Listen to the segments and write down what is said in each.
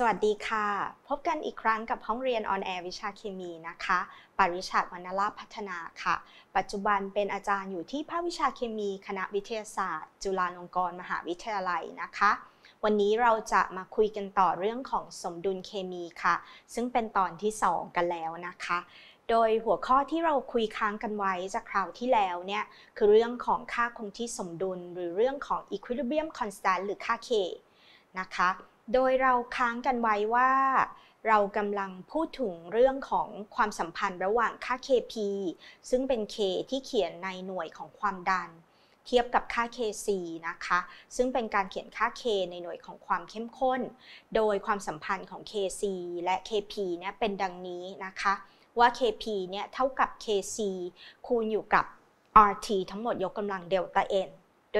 สวัสดีค่ะ พบกันอีกครั้งกับห้องเรียน on air วิชาเคมีนะคะปริชาติวรรณลาพัฒนาค่ะ ปัจจุบันเป็นอาจารย์อยู่ที่ภาควิชาเคมีคณะวิทยาศาสตร์ จุฬาลงกรณ์มหาวิทยาลัยนะคะ วันนี้เราจะมาคุยกันต่อเรื่องของสมดุลเคมีค่ะ ซึ่งเป็นตอนที่ 2 กันแล้วนะคะ โดยหัวข้อที่เราคุยค้างกันไว้จากคราวที่แล้วเนี่ยคือเรื่องของค่าคงที่สมดุล หรือเรื่องของ equilibrium constant หรือค่า K นะคะ โดยเราค้างกันไว้ว่า เรากำลังพูดถึงเรื่องของความสัมพันธ์ระหว่างค่า Kp ซึ่งเป็น K ที่เขียนในหน่วยของความดัน เทียบกับค่า Kc นะคะ ซึ่งเป็นการเขียนค่า K ในหน่วยของความเข้มข้น โดยความสัมพันธ์ของ Kc และ Kp เนี่ยเป็นดังนี้นะคะ ว่า Kp เนี่ยเท่ากับ Kc คูณอยู่กับ RT ทั้งหมดยกกำลังเดลต้า n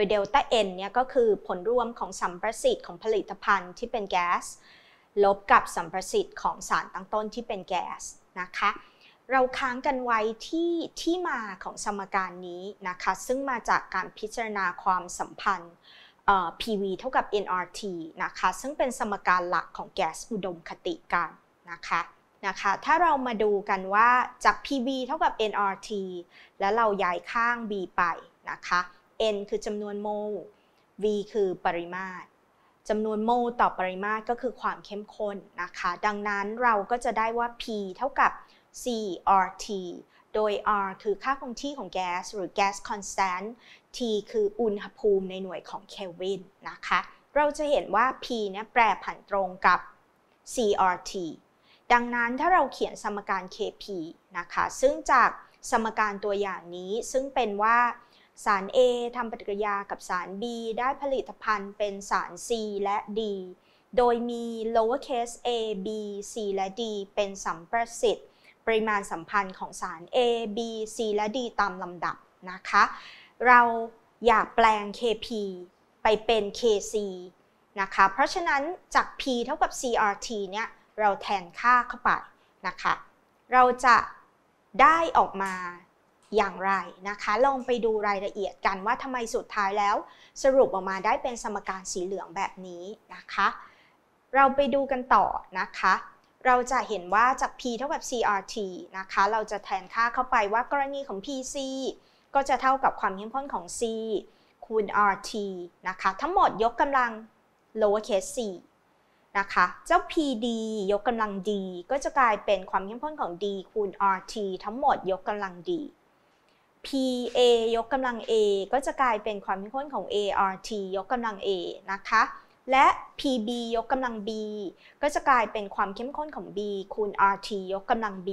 ยเดลต้า n เนี่ยก็คือผลรวมของสัมประสิทธิ์ของผลิตภัณฑ์ที่เป็นแก๊สลบกับสัมประสิทธิ์ของสารตั้งต้นที่เป็นแก๊สนะคะเราค้างกันไว้ที่ที่มาของสมการนี้นะคะซึ่งมาจากการพิจารณาความสัมพันธ์ PV เท่ากับ nRT นะคะซึ่งเป็นสมการหลักของแก๊สอุดมคติกันนะคะนะคะถ้าเรามาดูกันว่าจาก PV เท่ากับ nRT แล้วเราย้ายข้าง B ไปนะคะ n คือจำนวนโมล v คือปริมาตรจำนวนโมลต่อปริมาตรก็คือความเข้มข้นนะคะ ดังนั้นเราก็จะได้ว่า p เท่ากับ CRT โดย R คือค่าคงที่ของแก๊สหรือ gas constant T คืออุณหภูมิในหน่วยของเคลวินนะคะ เราจะเห็นว่า P เนี่ยแปรผันตรงกับ CRT ดังนั้นถ้าเราเขียนสมการ Kp นะคะ ซึ่งจากสมการตัวอย่างนี้ซึ่งเป็นว่า สาร A ทำปฏิกิริยากับสาร B ได้ผลิตภัณฑ์เป็นสาร C และ D โดยมี lowercase a b c และ d เป็นสัมประสิทธิ์ ปริมาณสัมพันธ์ของสาร A B C และ D ตามลำดับนะคะ เราอยากแปลง Kp ไปเป็น Kc นะคะ เพราะฉะนั้นจาก P เท่ากับ CRT เนี่ยเราแทนค่าเข้าไปนะคะ เราจะได้ออกมา อย่างไรนะคะ ลองไปดูรายละเอียดกันว่าทำไมสุดท้ายแล้ว สรุปออกมาได้เป็นสมการสีเหลืองแบบนี้นะคะ เราไปดูกันต่อนะคะ เราจะเห็นว่าจาก p เท่ากับ crt นะคะ เราจะแทนค่าเข้าไปว่ากรณีของ pc ก็จะเท่ากับความเข้มข้นของ c คูณ rt นะคะ ทั้งหมดยกกำลัง lowercase c นะคะ เจ้า PD ยกกำลัง d ก็จะกลายเป็นความเข้มข้นของ d คูณ rt ทั้งหมดยกกำลัง d PA ยกกำลัง A ก็จะกลายเป็นความเข้มข้นของ ART ยกกำลัง A นะคะ และ PB ยกกำลัง B ก็จะกลายเป็นความเข้มข้นของ B คูณ RT ยกกำลัง B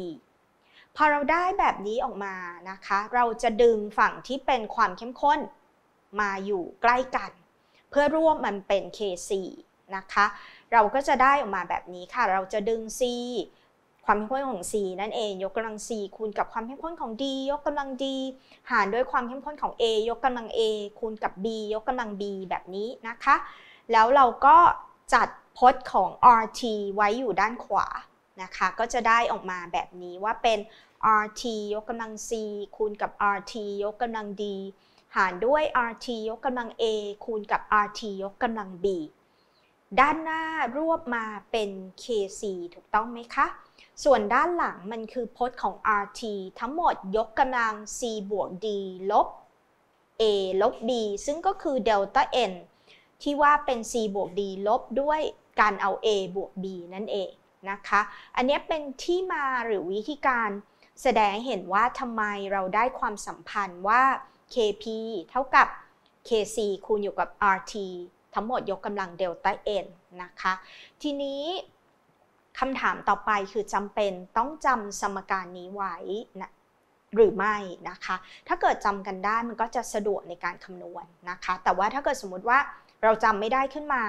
พอเราได้แบบนี้ออกมานะคะ เราจะดึงฝั่งที่เป็นความเข้มข้นมาอยู่ใกล้กัน เพื่อรวมมันเป็น K4 นะคะ เราก็จะได้ออกมาแบบนี้ค่ะ เราจะดึง C ความเข้มข้นของ C นั่นเอง ยกกำลัง C คูณกับความเข้มข้นของ D ยกกำลัง D หารด้วยความเข้มข้นของ A ยกกำลัง A คูณกับ B ยกกำลัง B แบบนี้นะคะ แล้วเราก็จัดพจน์ของ RT ไว้อยู่ด้านขวานะคะ ก็จะได้ออกมาแบบนี้ว่าเป็น RT ยกกำลัง C คูณกับ RT ยกกำลัง D หารด้วย RT ยกกำลัง A คูณกับ RT ยกกำลัง B ด้านหน้ารวบมาเป็น KC ถูกต้องไหมคะ ส่วนด้านหลังมันคือพจน์ของ rt ทั้งหมดยกกำลัง c บวก d ลบ a ลบ b ซึ่งก็คือเดลต้า n ที่ว่าเป็น c บวก d ลบด้วยการเอา a บวก b นั่นเองนะคะ อันนี้เป็นที่มาหรือวิธีการแสดงเห็นว่าทำไมเราได้ความสัมพันธ์ว่า kp เท่ากับ kc คูณอยู่กับ rt ทั้งหมดยกกำลังเดลต้า n นะคะ ทีนี้ คำถามต่อไปคือจำเป็นต้องจำสมการนี้ไว้นะหรือไม่นะคะ ถ้าเกิดจำกันได้มันก็จะสะดวกในการคำนวณนะคะ แต่ว่าถ้าเกิดสมมติว่าเราจำไม่ได้ขึ้นมา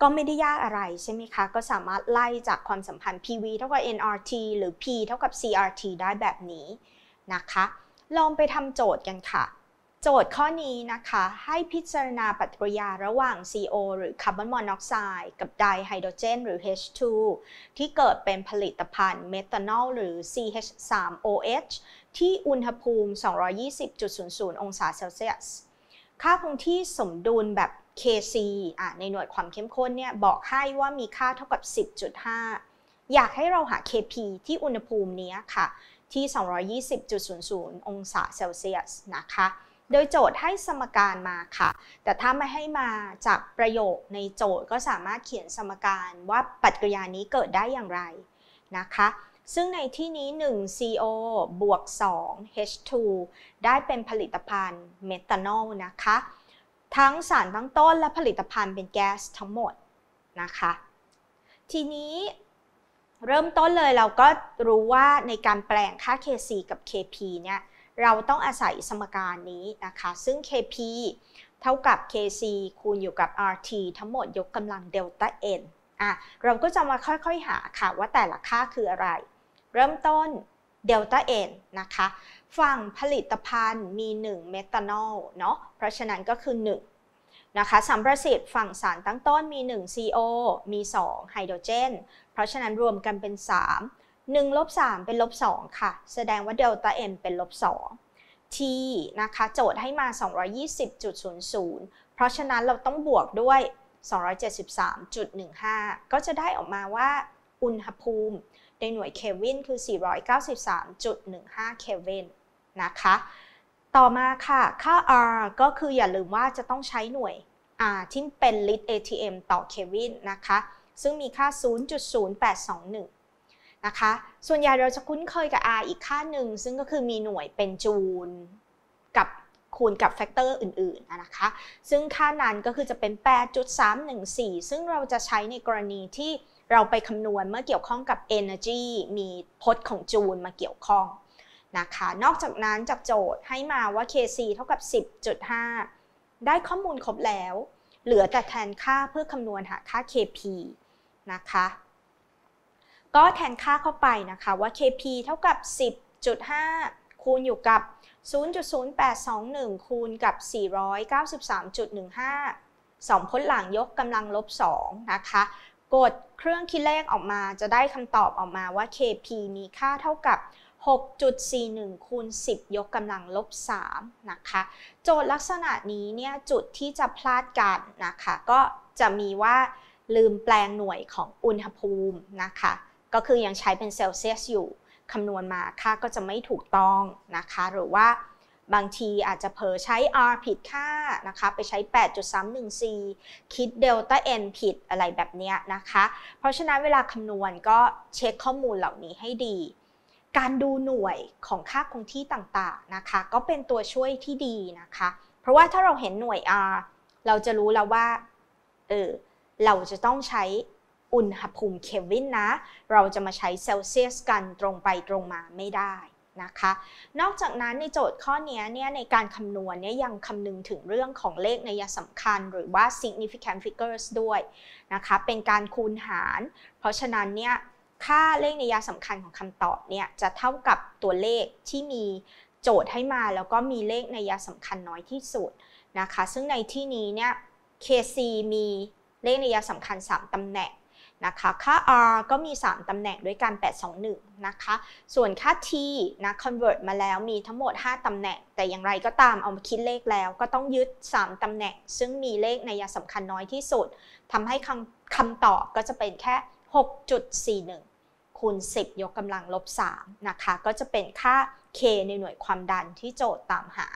ก็ไม่ได้ยากอะไรใช่ไหมคะ ก็สามารถไล่จากความสัมพันธ์ PV เท่ากับ nRT หรือ P เท่ากับ CRT ได้แบบนี้นะคะ ลองไปทำโจทย์กันค่ะ โจทย์ข้อนี้นะคะให้พิจารณาปฏิกิริยาระหว่าง CO หรือคาร์บอนมอนอกไซด์กับไดไฮโดรเจนหรือ H2 ที่เกิดเป็นผลิตภัณฑ์เมทานอลหรือ CH3OH ที่อุณหภูมิ 220.00 องศาเซลเซียส ค่าคงที่สมดุลแบบ Kc อะในหน่วยความเข้มข้นเนี่ยบอกให้ว่ามีค่าเท่ากับ 10.5 อยากให้เราหา Kp ที่อุณหภูมินี้ค่ะ ที่ 220.00 องศาเซลเซียสนะคะ โดยโจทย์ให้สมการมาค่ะ แต่ถ้าไม่ให้มาจากประโยคในโจทย์ก็สามารถเขียนสมการว่าปฏิกิริยานี้เกิดได้อย่างไรนะคะ ซึ่งในที่นี้ 1 CO บวก 2 H2 ได้เป็นผลิตภัณฑ์เมทานอลนะคะ ทั้งสารตั้งต้นและผลิตภัณฑ์เป็นแก๊สทั้งหมดนะคะ ทีนี้เริ่มต้นเลยเราก็รู้ว่าในการแปลงค่า Kc กับ Kp เนี่ย เราต้องอาศัยสมการนี้นะคะ ซึ่ง Kp เท่ากับ Kc คูณอยู่กับ RT ทั้งหมดยกกำลังเดลต้า n อะเราก็จะมาค่อยๆหาค่ะว่าแต่ละค่าคืออะไร เริ่มต้นเดลต้าเอนนะคะ ฝั่งผลิตภัณฑ์มี 1 เมทานอลเนาะ เพราะฉะนั้นก็คือ 1 นะคะสัมประสิทธิ์ฝั่งสารตั้งต้นมี 1 CO มี 2 ไฮโดรเจน เพราะฉะนั้นรวมกันเป็น 3 1ลบ3เป็นลบ2ค่ะ แสดงว่าเดลต้าเอนเป็นลบ2 T นะคะ โจทย์ให้มา 220.00 เพราะฉะนั้นเราต้องบวกด้วย 273.15 ก็จะได้ออกมาว่าอุณหภูมิในหน่วยเคลวินคือ 493.15 เคลวินนะคะ ต่อมาค่ะ ค่า R ก็คืออย่าลืมว่าจะต้องใช้หน่วย R ที่เป็นลิตร ATM ต่อเคลวินนะคะ ซึ่งมีค่า 0.0821 นะคะ ส่วนใหญ่เราจะคุ้นเคยกับ R อีกค่าหนึ่ง ซึ่งก็คือมีหน่วยเป็นจูลกับคูณกับแฟกเตอร์อื่นๆนะคะ ซึ่งค่านั้นก็คือจะเป็น 8.314 ซึ่งเราจะใช้ในกรณีที่เราไปคำนวณเมื่อเกี่ยวข้องกับ energy มีพจน์ของจูลมาเกี่ยวข้องนะคะ นอกจากนั้นจากโจทย์ให้มาว่า kc เท่ากับ 10.5 ได้ข้อมูลครบแล้ว เหลือแต่แทนค่าเพื่อคำนวณหาค่า kp นะคะ ก็แทนค่าเข้าไปนะคะว่า kp เท่ากับ 10.5 คูณอยู่กับ 0.0821 คูณกับ 493.15 2พ้นหลังยกกำลังลบ 2 นะคะ กดเครื่องคิดเลขออกมาจะได้คำตอบออกมาว่า Kp มีค่าเท่ากับ 6.41 คูณ 10 ยกกำลังลบ 3 นะคะ โจทย์ลักษณะนี้เนี่ย จุดที่จะพลาดกันนะคะ ก็จะมีว่าลืมแปลงหน่วยของอุณหภูมินะคะ ก็คือยังใช้เป็นเซลเซียสอยู่คำนวณมาค่าก็จะไม่ถูกต้องนะคะ หรือว่าบางทีอาจจะเผลอใช้ r ผิดค่านะคะ ไปใช้ 8.314 คิดเดลต้า n ผิดอะไรแบบนี้นะคะ เพราะฉะนั้นเวลาคำนวณก็เช็คข้อมูลเหล่านี้ให้ดี การดูหน่วยของค่าคงที่ต่างๆนะคะ ก็เป็นตัวช่วยที่ดีนะคะ เพราะว่าถ้าเราเห็นหน่วย r เราจะรู้แล้วว่าเออเราจะต้องใช้ อุณหภูมิเควินนะ เราจะมาใช้เซลเซียสกันตรงไปตรงมาไม่ได้นะคะ นอกจากนั้นในโจทย์ข้อนี้เนี่ยในการคำนวณเนี่ยยังคำนึงถึงเรื่องของเลขในยสำคัญ หรือว่า significant figures ด้วยนะคะ เป็นการคูณหาร เพราะฉะนั้นเนี่ยค่าเลขในยสำคัญของคำตอบเนี่ยจะเท่ากับตัวเลขที่มีโจทย์ให้มา แล้วก็มีเลขในยสำคัญน้อยที่สุดนะคะ ซึ่งในที่นี้เนี่ย KC มีเลขในยสำคัญ 3ตำแหน่ง นะคะค่า r ก็มี 3 ตำแหน่งด้วยกัน 821 นะคะ ส่วนค่า t นะ convert มาแล้วมีทั้งหมด 5 ตำแหน่ง แต่อย่างไรก็ตามเอามาคิดเลขแล้ว ก็ต้องยึด 3 ตำแหน่ง ซึ่งมีเลขในยาสำคัญน้อยที่สุดทำให้คำคำตอบก็จะเป็นแค่ 6.41 คูณ 10 ยกกำลังลบ 3 นะคะ ก็จะเป็นค่า k ในหน่วยความดันที่โจทย์ตามหา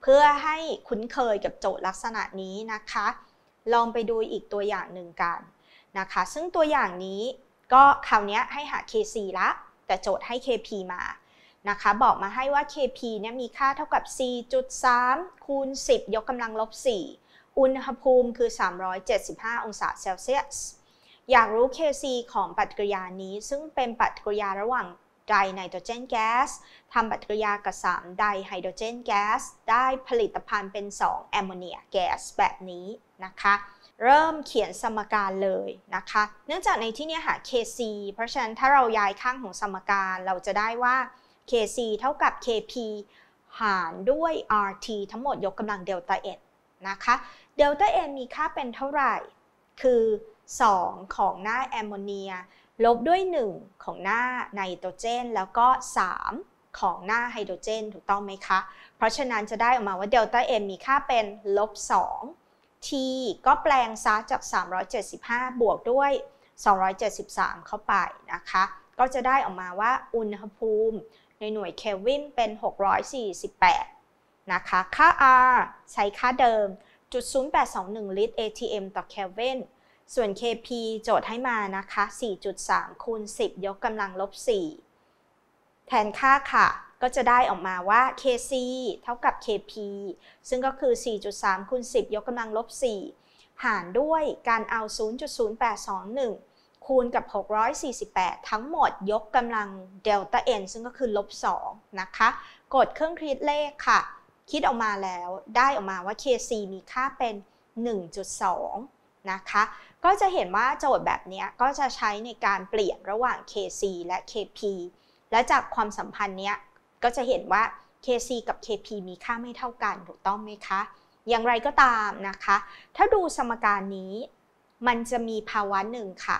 เพื่อให้คุ้นเคยกับโจทย์ลักษณะนี้นะคะลองไปดูอีกตัวอย่างหนึ่งกัน นะคะ ซึ่งตัวอย่างนี้ก็คราวนี้ให้หา KC ละ แต่โจทย์ให้ KP มานะคะ บอกมาให้ว่า KP เนี่ยมีค่าเท่ากับ 4.3 คูณ 10 ยกกำลังลบ 4 อุณหภูมิคือ 375 องศาเซลเซียส อยากรู้ Kc ของปฏิกิริยานี้ ซึ่งเป็นปฏิกิริยาระหว่างไดไนโตรเจนแก๊สทำปฏิกิริยากับ 3 ไดไฮโดรเจนแก๊ส ได้ผลิตภัณฑ์เป็น 2 แอมโมเนียแก๊สแบบนี้นะคะ เริ่มเขียนสมการเลยนะคะ เนื่องจากในที่นี้หา Kc เพราะฉะนั้นถ้าเราย้ายข้างของสมการเราจะได้ว่า Kc เท่ากับ Kp หารด้วย RT ทั้งหมดยกกำลังเดลต้า n นะคะ เดลต้า n มีค่าเป็นเท่าไหร่ คือ 2 ของหน้าแอมโมเนีย ลบด้วย 1 ของหน้าไนโตรเจน แล้วก็ 3 ของหน้าไฮโดรเจน ถูกต้องไหมคะ เพราะฉะนั้นจะได้ออกมาว่าเดลต้า M มีค่าเป็นลบ2 T ก็แปลงซะจาก 375 บวกด้วย 273 เข้าไปนะคะ ก็จะได้ออกมาว่าอุณหภูมิในหน่วยเคลวินเป็น 648 นะคะ ค่า R ใช้ค่าเดิมจุด0821 ลิตร ATM ต่อเคลวินส่วน KP โจทย์ให้มานะคะ 4.3 คูณ 10 ยกกำลังลบ 4 แทนค่าค่ะ ก็จะได้ออกมาว่า KC เท่ากับ KP ซึ่งก็คือ 4.3คูณ10 ยกกำลังลบ 4 หารด้วยการเอา 0.0821 คูณกับ 648 ทั้งหมดยกกำลังเดลต้า n ซึ่งก็คือลบ 2 นะคะ กดเครื่องคิดเลขค่ะ คิดออกมาแล้วได้ออกมาว่า KC มีค่าเป็น 1.2นะคะก็จะเห็นว่าโจทย์แบบนี้ก็จะใช้ในการเปลี่ยนระหว่าง KC และ KP และจากความสัมพันธ์เนี้ย ก็จะเห็นว่า KC กับ KP มีค่าไม่เท่ากันถูกต้องไหมคะ อย่างไรก็ตามนะคะ ถ้าดูสมการนี้ มันจะมีภาวะหนึ่งค่ะ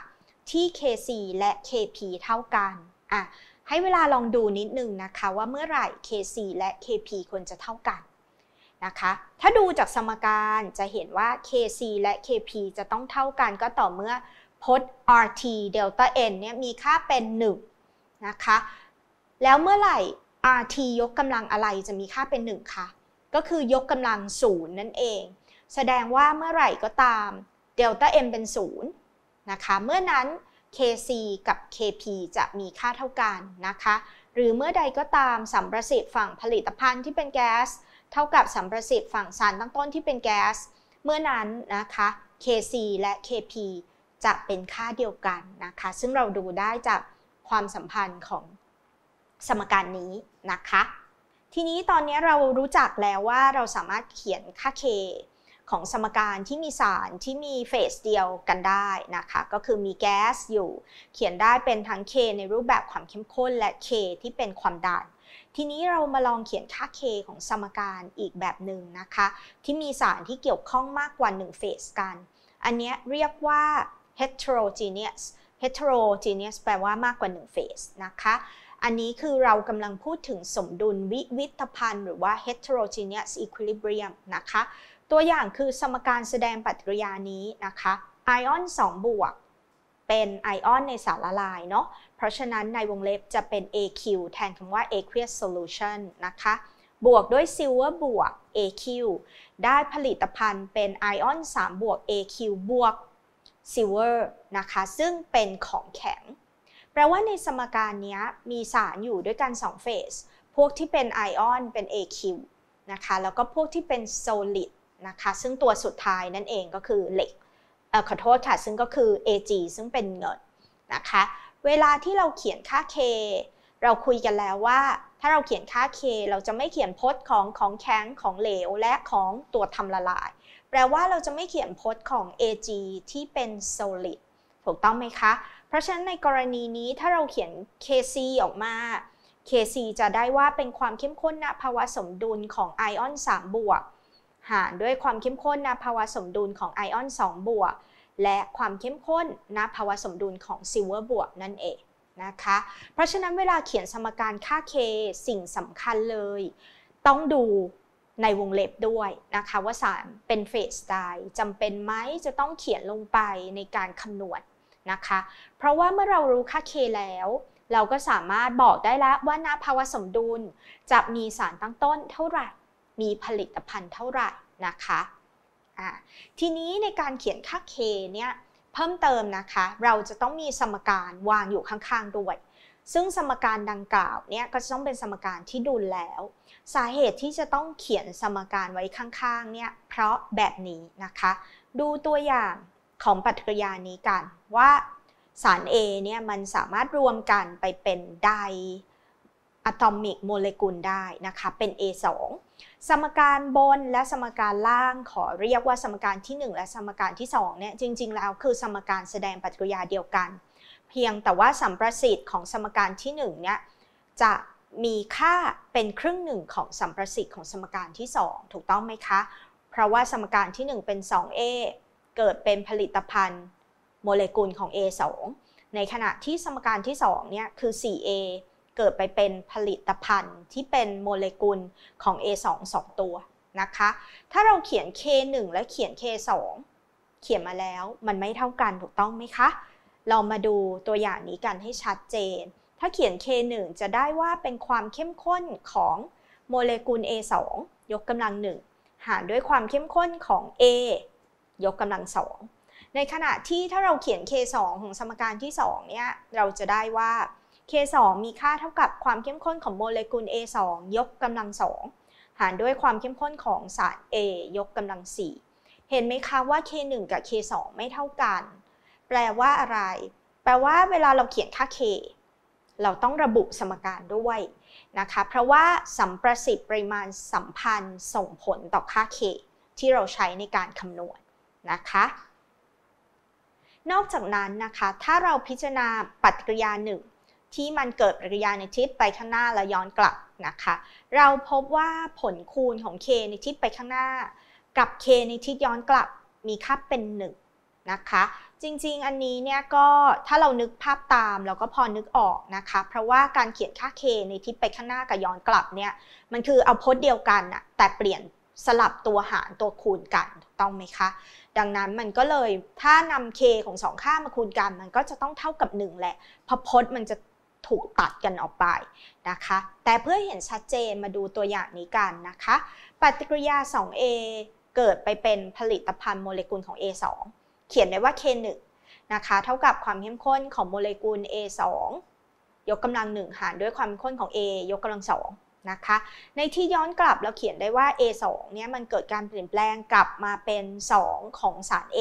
ที่ KC และ KP เท่ากันอะให้เวลาลองดูนิดนึงนะคะว่าเมื่อไหร่ KC และ KP ควรจะเท่ากันนะคะ ถ้าดูจากสมการจะเห็นว่า Kc และ Kp จะต้องเท่ากันก็ต่อเมื่อพจน์ Rt delta n เนี่ยมีค่าเป็น 1 นะคะ แล้วเมื่อไหร่ Rt ยกกำลังอะไรจะมีค่าเป็น 1คะก็คือยกกำลัง 0 นั่นเอง แสดงว่าเมื่อไหร่ก็ตาม delta n เป็น 0 นะคะ เมื่อนั้น Kc กับ Kp จะมีค่าเท่ากันนะคะ หรือเมื่อใดก็ตามสัมประสิทธิ์ฝั่งผลิตภัณฑ์ที่เป็นแก๊ส เท่ากับสัมประสิทธิ์ฝั่งสารตั้งต้นที่เป็นแก๊ส เมื่อนั้นนะคะ Kc และ Kp จะเป็นค่าเดียวกันนะคะ ซึ่งเราดูได้จากความสัมพันธ์ของสมการนี้ นะคะ ทีนี้ตอนนี้เรารู้จักแล้วว่าเราสามารถเขียนค่า K ของสมการที่มีสารที่มีเฟสเดียวกันได้นะคะ ก็คือมีแก๊สอยู่ เขียนได้เป็นทั้ง K ในรูปแบบความเข้มข้นและ K ที่เป็นความดัน ทีนี้เรามาลองเขียนค่า k ของสมการอีกแบบหนึ่งนะคะ ที่มีสารที่เกี่ยวข้องมากกว่า1เฟสกัน อันนี้เรียกว่า heterogeneous heterogeneous แปลว่ามากกว่า1เฟสนะคะ อันนี้คือเรากำลังพูดถึงสมดุลวิวิธพันธ์หรือว่า heterogeneous equilibrium นะคะ ตัวอย่างคือสมการแสดงปฏิกิริยานี้นะคะ iron 2บวกเป็นไอออนในสารละลายเนาะ เพราะฉะนั้นในวงเล็บจะเป็น AQ แทนคำว่า aqueous solution นะคะ บวกด้วย silver บวก AQ ได้ผลิตภัณฑ์เป็น iron 3บวก AQ บวก silverนะคะ ซึ่งเป็นของแข็ง แปลว่าในสมการนี้มีสารอยู่ด้วยกัน2เฟส พวกที่เป็นไอออนเป็น AQ นะคะ แล้วก็พวกที่เป็นโซลิดนะคะ ซึ่งตัวสุดท้ายนั่นเองก็คือเหล็กขอโทษค่ะ ซึ่งก็คือ AG ซึ่งเป็นเงินนะคะ เวลาที่เราเขียนค่า K เราคุยกันแล้วว่า ถ้าเราเขียนค่า K เราจะไม่เขียนพจน์ของของแข็งของเหลวและของตัวทำละลาย แปลว่าเราจะไม่เขียนพจน์ของ AG ที่เป็น solid ถูกต้องไหมคะ เพราะฉะนั้นในกรณีนี้ถ้าเราเขียน KC ออกมา KC จะได้ว่าเป็นความเข้มข้นณภาวะสมดุลของ iron 3บวกหารด้วยความเข้มข้นณภาวะสมดุลของ iron 2บวกและความเข้มข้นณภาวะสมดุลของ silver บวกนั่นเองนะคะ เพราะฉะนั้นเวลาเขียนสมการค่า K สิ่งสำคัญเลย ต้องดูในวงเล็บด้วยนะคะว่าสารเป็นเฟสใดจำเป็นไหมจะต้องเขียนลงไปในการคำนวณนะคะ เพราะว่าเมื่อเรารู้ค่า K แล้ว เราก็สามารถบอกได้แล้วว่าณภาวะสมดุลจะมีสารตั้งต้นเท่าไหร่ มีผลิตภัณฑ์เท่าไหร่นะคะทีนี้ในการเขียนค่า k เนี่ยเพิ่มเติมนะคะ เราจะต้องมีสมการวางอยู่ข้างๆด้วย ซึ่งสมการดังกล่าวเนี่ยก็จะต้องเป็นสมการที่ดุลแล้ว สาเหตุที่จะต้องเขียนสมการไว้ข้างๆเนี่ยเพราะแบบนี้นะคะ ดูตัวอย่างของปฏิกิริยานี้กันว่า สาร A เนี่ยมันสามารถรวมกันไปเป็นไดอะตอมิกโมเลกุลได้นะคะ เป็น A2 สมการบนและสมการล่างขอเรียกว่าสมการที่ 1 และสมการที่2เนี่ยจริง ๆ แล้วคือสมการแสดงปฏิกิริยาเดียวกัน เพียงแต่ว่าสัมประสิทธิ์ของสมการที่1เนี่ยจะมีค่าเป็นครึ่งหนึ่งของสัมประสิทธิ์ของสมการที่ 2 ถูกต้องไหมคะ เพราะว่าสมการที่ 1 เป็น 2A เกิดเป็นผลิตภัณฑ์ โมเลกุลของ A2 ในขณะที่สมการที่2เนี่ยคือ 4A เกิดไปเป็นผลิตภัณฑ์ที่เป็นโมเลกุลของ A2 2 ตัวนะคะ ถ้าเราเขียน K1 และเขียน K2 เขียนมาแล้วมันไม่เท่ากันถูกต้องไหมคะ เรามาดูตัวอย่างนี้กันให้ชัดเจน ถ้าเขียน K1 จะได้ว่าเป็นความเข้มข้นของโมเลกุล A2 ยกกำลัง 1 หารด้วยความเข้มข้นของ A ยกกำลัง 2 ในขณะที่ถ้าเราเขียน K2 ของสมการที่ 2 เนี่ย เราจะได้ว่า K2 มีค่าเท่ากับความเข้มข้นของโมเลกุล A2 ยกกำลัง 2 หารด้วยความเข้มข้นของสาร A ยกกำลัง 4 เห็นไหมคะว่า K1 กับ K2 ไม่เท่ากัน แปลว่าอะไร แปลว่าเวลาเราเขียนค่า K เราต้องระบุสมการด้วยนะคะ เพราะว่าสัมประสิทธิ์ปริมาณสัมพันธ์ส่งผลต่อค่า K ที่เราใช้ในการคำนวณนะคะ นอกจากนั้นนะคะ ถ้าเราพิจารณาปฏิกิริยาหนึ่งที่มันเกิดปฏิกิริยาในทิศไปข้างหน้าและย้อนกลับนะคะ เราพบว่าผลคูณของ k ในทิศไปข้างหน้า กับ k ในทิศย้อนกลับมีค่าเป็น1นะคะ จริงๆ อันนี้เนี่ยก็ถ้าเรานึกภาพตามเราก็พอนึกออกนะคะ เพราะว่าการเขียนค่า k ในทิศไปข้างหน้ากับย้อนกลับเนี่ยมันคือเอาพจน์เดียวกันอะแต่เปลี่ยนสลับตัวหารตัวคูณกัน ต้องไหมคะ ดังนั้นมันก็เลยถ้านำ k ของสองค่ามาคูณกัน มันก็จะต้องเท่ากับ 1 แหละพราะพจน์มันจะถูกตัดกันออกไปนะคะ แต่เพื่อเห็นชัดเจนมาดูตัวอย่างนี้กันนะคะ ปฏิกิริยา 2A เกิดไปเป็นผลิตภัณฑ์โมเลกุลของ A2 เขียนได้ว่า K1 นะคะ เท่ากับความเข้มข้นของโมเลกุล A2 ยกกำลัง 1 หารด้วยความเข้มข้นของ A ยกกำลัง2 นะคะ ในที่ย้อนกลับเราเขียนได้ว่า A2 เนี่ยมันเกิดการเปลี่ยนแปลงกลับมาเป็น 2 ของสาร A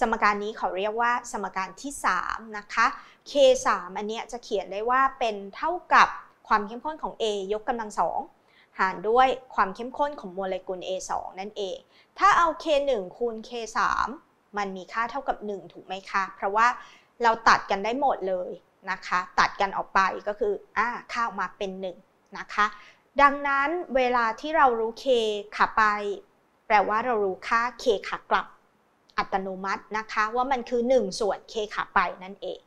สมการนี้เขาเรียกว่าสมการที่ 3 นะคะ K3 อันเนี้ยจะเขียนได้ว่าเป็นเท่ากับความเข้มข้นของ A ยกกำลังสองหารด้วยความเข้มข้นของโมเลกุล A2 นั่นเอง ถ้าเอา K1 คูณ K3 มันมีค่าเท่ากับ 1 ถูกไหมคะ เพราะว่าเราตัดกันได้หมดเลยนะคะ ตัดกันออกไปก็คืออ่าค่าออกมาเป็น 1 นะคะ ดังนั้นเวลาที่เรารู้ K ขาไป แปลว่าเรารู้ค่า K ขากลับ อัตโนมัตินะคะ ว่ามันคือ 1 ส่วน K ขาไปนั่นเอง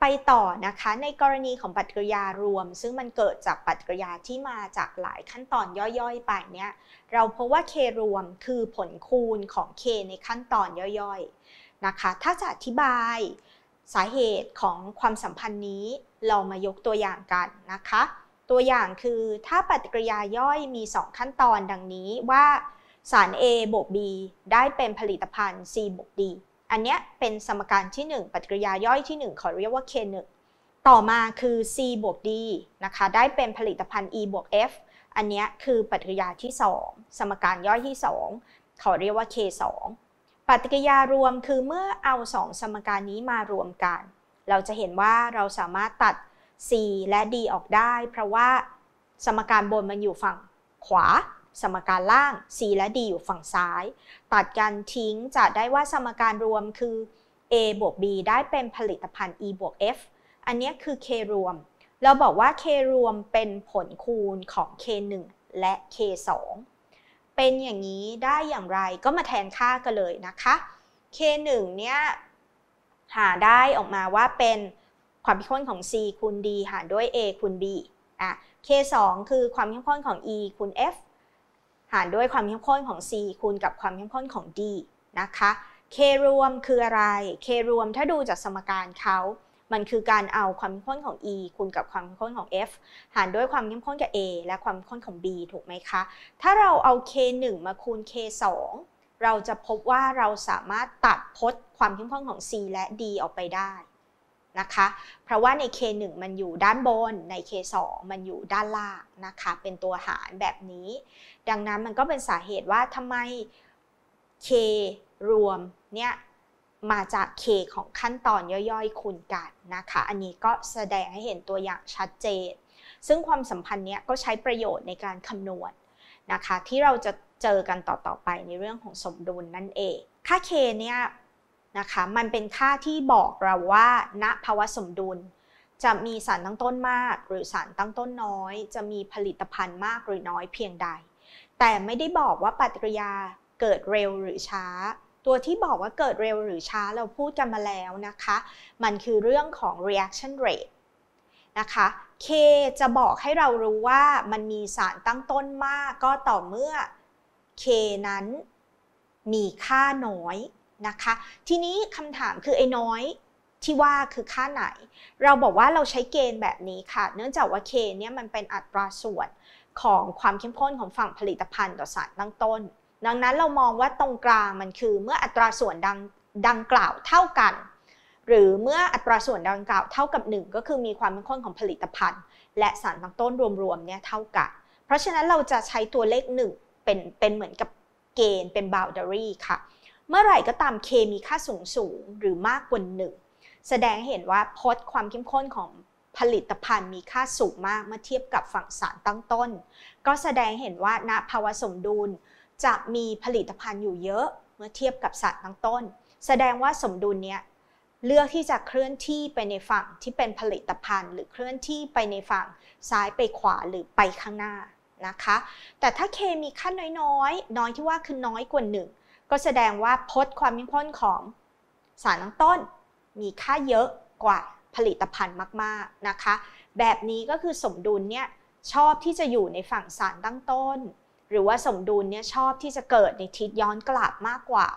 ไปต่อนะคะในกรณีของปฏิกิริยารวม ซึ่งมันเกิดจากปฏิกิริยาที่มาจากหลายขั้นตอนย่อยๆ ไปเนี่ยเราพบว่า k รวมคือผลคูณของ k ในขั้นตอนย่อยๆนะคะ ถ้าจะอธิบายสาเหตุของความสัมพันธ์นี้เรามายกตัวอย่างกันนะคะ ตัวอย่างคือถ้าปฏิกิริยาย่อยมี 2 ขั้นตอนดังนี้ว่าสาร A บวก B ได้เป็นผลิตภัณฑ์ C บวก D อันนี้เป็นสมการที่ 1 ปฏิกิริยาย่อยที่ 1 ขอเรียกว่า K1 ต่อมาคือ C บวก D นะคะได้เป็นผลิตภัณฑ์ E บวก F อันนี้คือปฏิกิริยาที่ 2 สมการย่อยที่2ขอเรียกว่า K2 ปฏิกิริยารวมคือเมื่อเอา 2 สมการนี้มารวมกัน เราจะเห็นว่าเราสามารถตัด C และ D ออกได้ เพราะว่าสมการบนมันอยู่ฝั่งขวา สมการล่าง c และ d อยู่ฝั่งซ้าย ตัดกันทิ้งจะได้ว่าสมการรวมคือ a บวก b ได้เป็นผลิตภัณฑ์ e บวก f อันนี้คือ k รวม เราบอกว่า k รวมเป็นผลคูณของ k 1และ k 2เป็นอย่างนี้ได้อย่างไรก็มาแทนค่ากันเลยนะคะ k 1เนี่ยหาได้ออกมาว่าเป็น ความเข้มข้นของ c คูณ d หารด้วย a คูณ b อะ k 2คือความเข้มข้นของ e คูณ f หารด้วยความเข้มข้นของ C คูณกับความเข้มข้นของ D นะคะ K รวมคืออะไร K รวมถ้าดูจากสมการเขามันคือการเอาความเข้มข้นของ E คูณกับความเข้มข้นของ F หารด้วยความเข้มข้นกับ A และความเข้มข้นของ B ถูกไหมคะ ถ้าเราเอา K1 มาคูณ K2 เราจะพบว่าเราสามารถตัดพจน์ความเข้มข้นของ C และ D ออกไปได้ นะคะ เพราะว่าใน K1 มันอยู่ด้านบน ใน K2 มันอยู่ด้านล่างนะคะ เป็นตัวหารแบบนี้ ดังนั้นมันก็เป็นสาเหตุว่าทำไม K รวมเนี่ยมาจาก K ของขั้นตอนย่อยๆ คูณกันนะคะ อันนี้ก็แสดงให้เห็นตัวอย่างชัดเจน ซึ่งความสัมพันธ์เนี้ยก็ใช้ประโยชน์ในการคำนวณนะคะ ที่เราจะเจอกันต่อๆไปในเรื่องของสมดุลนั่นเอง ค่า K เนี่ย นะคะ มันเป็นค่าที่บอกเราว่า ณภาวะสมดุล จะมีสารตั้งต้นมาก หรือสารตั้งต้นน้อย จะมีผลิตภัณฑ์มากหรือน้อยเพียงใด แต่ไม่ได้บอกว่าปฏิกิริยาเกิดเร็วหรือช้า ตัวที่บอกว่าเกิดเร็วหรือช้าเราพูดกันมาแล้วนะคะ มันคือเรื่องของ reaction rate นะคะ K จะบอกให้เรารู้ว่ามันมีสารตั้งต้นมากก็ต่อเมื่อ K นั้นมีค่าน้อย นะคะ ทีนี้คำถามคือไอ้น้อยที่ว่าคือค่าไหน เราบอกว่าเราใช้เกณฑ์แบบนี้ค่ะ เนื่องจากว่า K เนี่ยมันเป็นอัตราส่วนของความเข้มข้นของฝั่งผลิตภัณฑ์ต่อสารตั้งต้น ดังนั้นเรามองว่าตรงกลางมันคือเมื่ออัตราส่วนดังดังกล่าวเท่ากัน หรือเมื่ออัตราส่วนดังกล่าวเท่ากับ 1 ก็คือมีความเข้มข้นของผลิตภัณฑ์ และสารตั้งต้นรวมๆเนี่ยเท่ากัน เพราะฉะนั้นเราจะใช้ตัวเลข 1 เป็นเป็นเหมือนกับเกณฑ์เป็น boundary ค่ะ เมื่อไหร่ก็ตาม K มีค่าสูงสูงหรือมากกว่า1แสดงเห็นว่าพจน์ความเข้มข้นของผลิตภัณฑ์มีค่าสูงมากเมื่อเทียบกับฝั่งสารตั้งต้น ก็แสดงเห็นว่าณภาวะสมดุลจะมีผลิตภัณฑ์อยู่เยอะเมื่อเทียบกับสารตั้งต้น แสดงว่าสมดุลเนี้ยเลือกที่จะเคลื่อนที่ไปในฝั่งที่เป็นผลิตภัณฑ์ หรือเคลื่อนที่ไปในฝั่งซ้ายไปขวาหรือไปข้างหน้านะคะ แต่ถ้าเคมีค่าน้อยๆ น้อยที่ว่าคือน้อยกว่าหนึ่ง ก็แสดงว่าพจน์ความเข้มข้นของสารตั้งต้น มีค่าเยอะกว่าผลิตภัณฑ์มาก ๆ นะคะ แบบนี้ก็คือสมดุลเนี่ยชอบที่จะอยู่ในฝั่งสารตั้งต้น หรือว่าสมดุลเนี่ยชอบที่จะเกิดในทิศย้อนกลับมากกว่า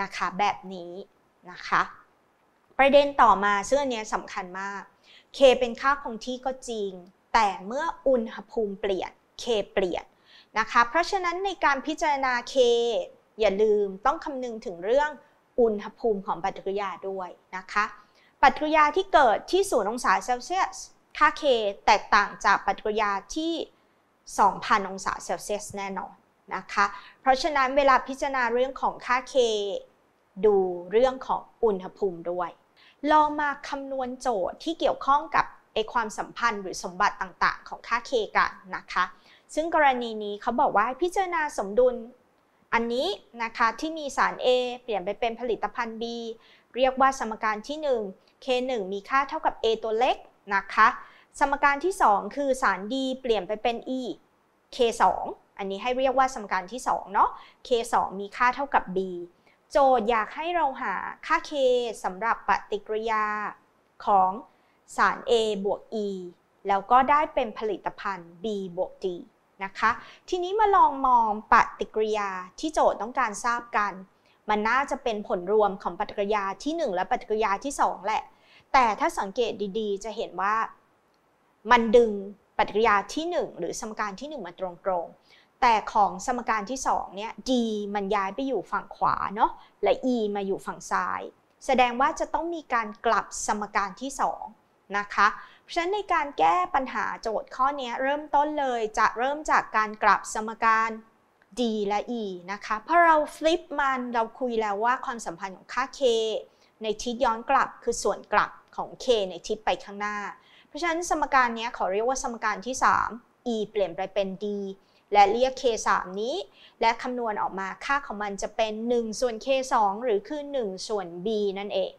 นะคะ แบบนี้นะคะ ประเด็นต่อมาซึ่งอันนี้สำคัญมาก K เป็นค่าคงที่ก็จริง แต่เมื่ออุณหภูมิเปลี่ยน K เปลี่ยนนะคะ เพราะฉะนั้นในการพิจารณา K อย่าลืมต้องคำนึงถึงเรื่องอุณหภูมิของปฏิกิริยาด้วยนะคะปฏิกิริยาที่เกิดที่0องศาเซลเซียสค่า K แตกต่างจากปฏิกิริยาที่ 2,000 องศาเซลเซียสแน่นอนนะคะ เพราะฉะนั้นเวลาพิจารณาเรื่องของค่า K ดูเรื่องของอุณหภูมิด้วย ลองมาคำนวณโจทย์ที่เกี่ยวข้องกับไอความสัมพันธ์หรือสมบัติต่างๆ ของค่า K กันนะคะ ซึ่งกรณีนี้เขาบอกว่าพิจารณาสมดุล อันนี้นะคะที่มีสาร A เปลี่ยนไปเป็นผลิตภัณฑ์ B เรียกว่าสมการที่ 1 K1 มีค่าเท่ากับ A ตัวเล็กนะคะ สมการที่ 2 คือสาร D เปลี่ยนไปเป็น E K2 อันนี้ให้เรียกว่าสมการที่ 2 เนาะ K2 มีค่าเท่ากับ B โจทย์อยากให้เราหาค่า K สำหรับปฏิกิริยาของสาร A บวก E แล้วก็ได้เป็นผลิตภัณฑ์ B บวก D นะคะ ทีนี้มาลองมองปฏิกิริยาที่โจทย์ต้องการทราบกัน มันน่าจะเป็นผลรวมของปฏิกิริยาที่ 1 และปฏิกิริยาที่ 2 แหละ แต่ถ้าสังเกตดีๆ จะเห็นว่ามันดึงปฏิกิริยาที่ 1 หรือสมการที่ 1 มาตรงๆ แต่ของสมการที่ 2 เนี่ย D มันย้ายไปอยู่ฝั่งขวาเนาะ และ E มาอยู่ฝั่งซ้าย แสดงว่าจะต้องมีการกลับสมการที่ 2 นะคะ เพราะฉะนั้นในการแก้ปัญหาโจทย์ข้อนี้เริ่มต้นเลยจะเริ่มจากการกลับสมการ D และ E นะคะพอเราฟลิปมันเราคุยแล้วว่าความสัมพันธ์ของค่า K ในทิศย้อนกลับคือส่วนกลับของ K ในทิศไปข้างหน้า เพราะฉะนั้นสมการนี้ขอเรียกว่าสมการที่ 3 E เปลี่ยนไปเป็น D และเรียก K3 นี้ และคำนวณออกมาค่าของมันจะเป็น 1 ส่วน K2 หรือคือ 1 ส่วน B นั่นเอง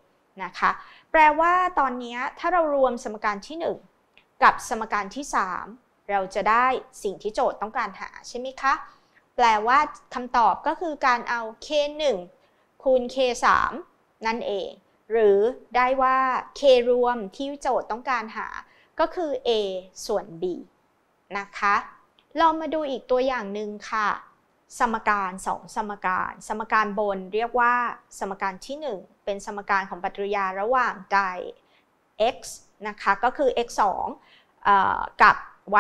นะคะ แปลว่าตอนนี้ถ้าเรารวมสมการที่ 1 กับสมการที่ 3 เราจะได้สิ่งที่โจทย์ต้องการหาใช่ไหมคะ แปลว่าคำตอบก็คือการเอา k1 คูณ k3 นั่นเอง หรือได้ว่า k รวมที่โจทย์ต้องการหา ก็คือ a ส่วน b นะคะลองมาดูอีกตัวอย่างหนึ่งค่ะ สมการ2สมการ สมการบนเรียกว่า สมการที่ 1 เป็นสมการของปฏิกิริยาระหว่างได x นะคะก็คือ x 2กับ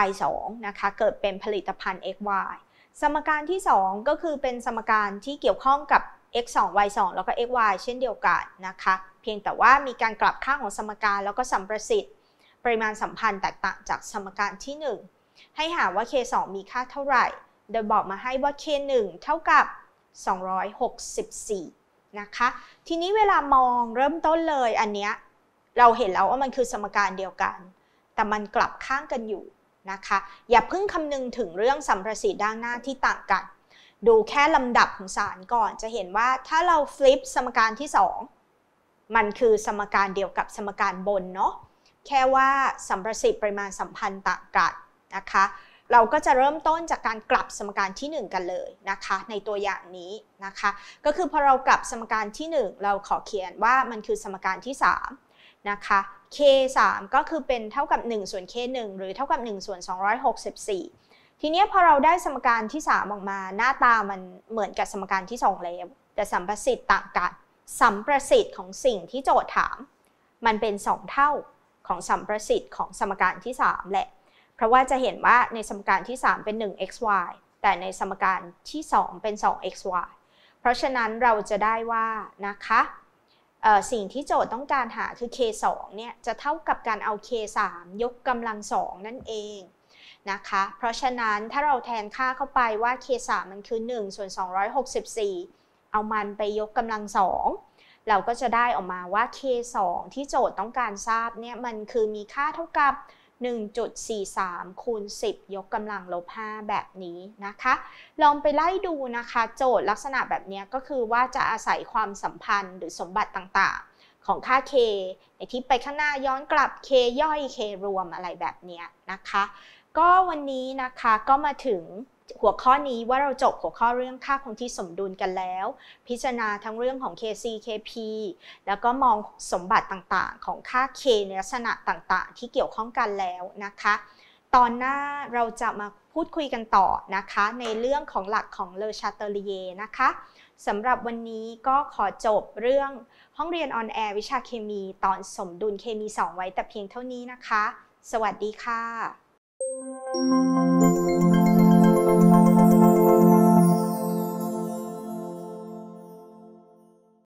y 2นะคะเกิดเป็นผลิตภัณฑ์ x y สมการที่ 2 ก็คือเป็นสมการที่เกี่ยวข้องกับ x 2 y 2แล้วก็ x y เช่นเดียวกันนะคะเพียงแต่ว่ามีการกลับค่าของสมการแล้วก็สัมประสิทธิ์ ปริมาณสัมพันธ์แตกต่างจากสมการที่ 1 ให้หาว่า k 2มีค่าเท่าไหร่ โดยบอกมาให้ว่า k 1 เท่ากับ 264 นะคะ ทีนี้เวลามองเริ่มต้นเลยอันเนี้ยเราเห็นแล้วว่ามันคือสมการเดียวกัน แต่มันกลับข้างกันอยู่นะคะ อย่าเพิ่งคำนึงถึงเรื่องสัมประสิทธิ์ด้านหน้าที่ต่างกัน ดูแค่ลำดับของสารก่อน จะเห็นว่าถ้าเราฟลิปสมการที่ 2 มันคือสมการเดียวกับสมการบนเนาะ แค่ว่าสัมประสิทธิ์ปริมาณสัมพันธ์ต่างกันนะคะ เราก็จะเริ่มต้นจากการกลับสมการที่ 1 กันเลยนะคะ ในตัวอย่างนี้นะคะ ก็คือพอเรากลับสมการที่ 1 เราขอเขียนว่ามันคือสมการที่3นะคะ k 3ก็คือเป็นเท่ากับ 1 ส่วน k 1หรือเท่ากับ1ส่วน264 ทีนี้พอเราได้สมการที่ 3 ออกมาหน้าตามันเหมือนกับสมการที่ 2 แล้ว แต่สัมประสิทธิ์ต่างกันสัมประสิทธิ์ของสิ่งที่โจทย์ถาม มันเป็น 2 เท่าของสัมประสิทธิ์ของสมการที่ 3 แหละ เพราะว่าจะเห็นว่าในสมการที่ 3 เป็น 1xy แต่ในสมการที่ 2 เป็น 2xy เพราะฉะนั้นเราจะได้ว่านะคะสิ่งที่โจทย์ต้องการหาคือ k 2เนี่ยจะเท่ากับการเอา k 3ยกกำลังสองนั่นเองนะคะ เพราะฉะนั้นถ้าเราแทนค่าเข้าไปว่า k 3มันคือ 1 ส่วน 264 เอามันไปยกกำลังสองเราก็จะได้ออกมาว่า k 2ที่โจทย์ต้องการทราบเนี่ยมันคือมีค่าเท่ากับ 1.43 คูณ 10 ยกกำลังลบ 5 แบบนี้นะคะ ลองไปไล่ดูนะคะ โจทย์ลักษณะแบบนี้ก็คือว่าจะอาศัยความสัมพันธ์หรือสมบัติต่างๆ ของค่า k ในที่ไปข้างหน้าย้อนกลับ k ย่อย k รวมอะไรแบบนี้นะคะ ก็วันนี้นะคะก็มาถึง หัวข้อนี้ว่าเราจบหัวข้อเรื่องค่าคงที่สมดุลกันแล้ว พิจารณาทั้งเรื่องของ KC KP แล้วก็มองสมบัติต่างๆ ของค่า K ในลักษณะต่างๆ ที่เกี่ยวข้องกันแล้วนะคะ ตอนหน้าเราจะมาพูดคุยกันต่อนะคะ ในเรื่องของหลักของเลอชาเตอลิเยนะคะสำหรับวันนี้ก็ขอจบเรื่องห้องเรียน on air วิชาเคมีตอนสมดุลเคมี 2 ไว้แต่เพียงเท่านี้นะคะ สวัสดีค่ะ